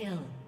kill.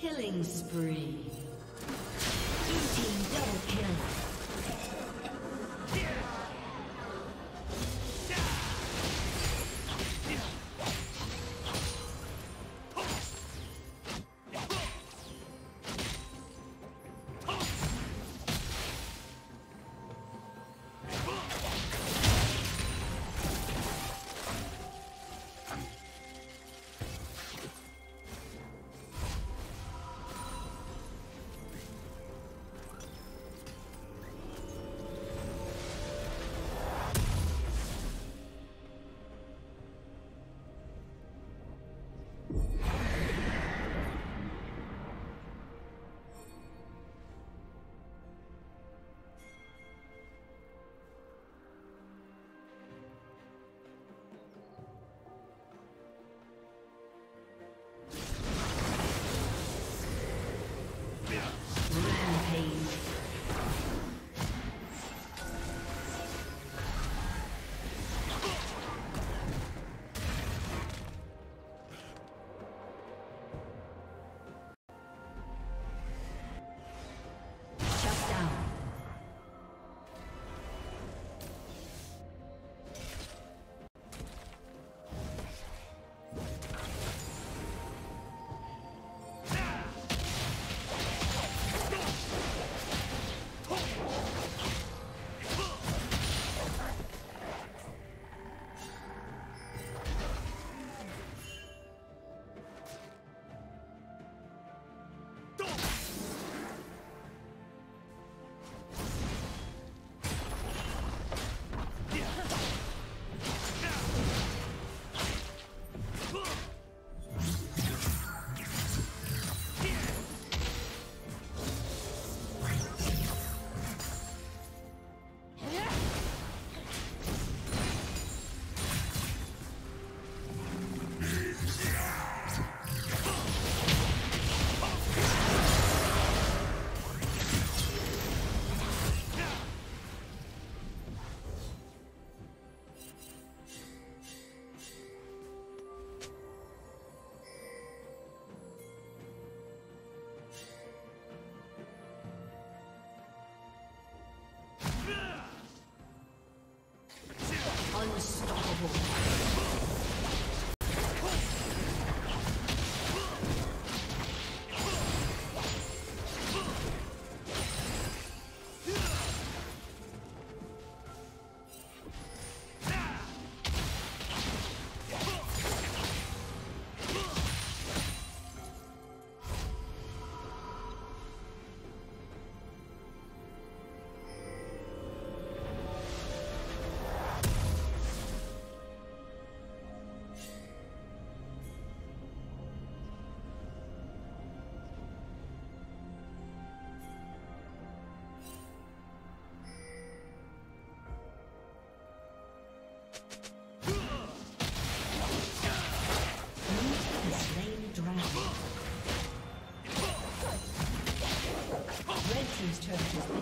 Killing spree.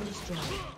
Destroyed.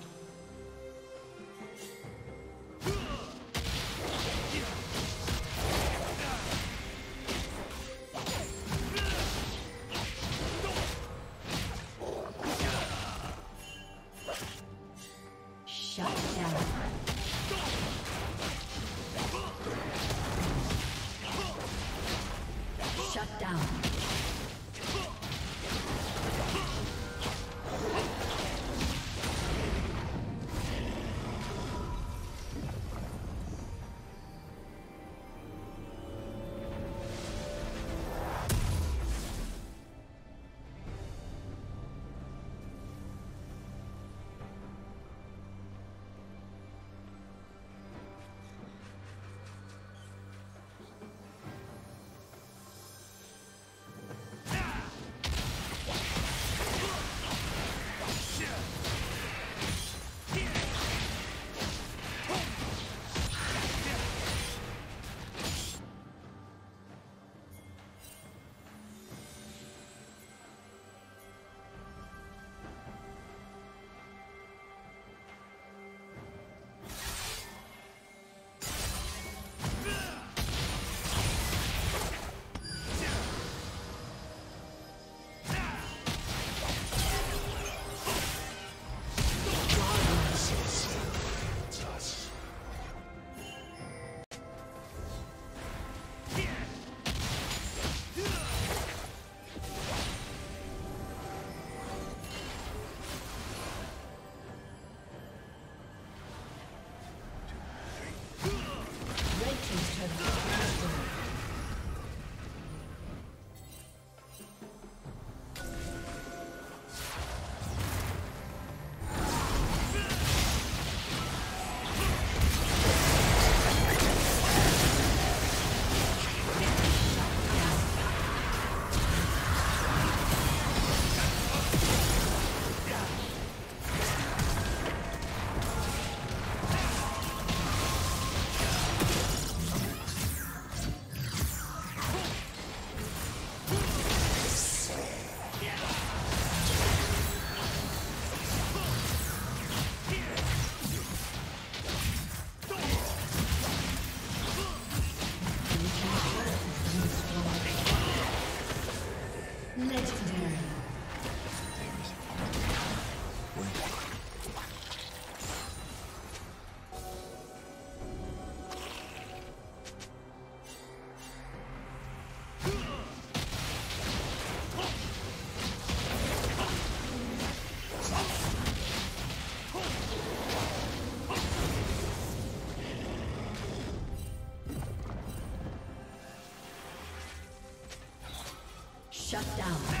Shut down.